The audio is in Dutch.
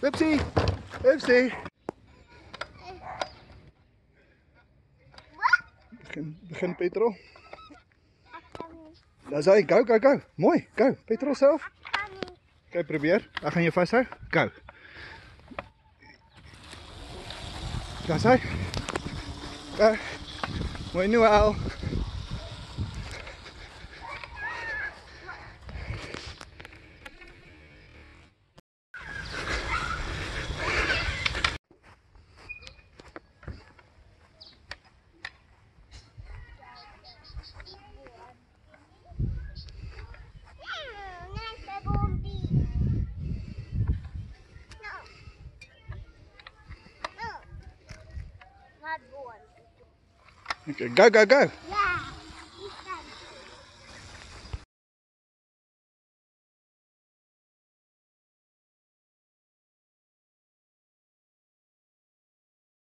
Whoopsie. Whoopsie. Begin, begin Petrol. Daar hy. Go, go, go. Mooi. Go. Petrol self. Kyk, probeer. Ek gaan jou vashou. Go. Daar's hy. Go. Mooi Noel. Okay, go, go, go. Ja.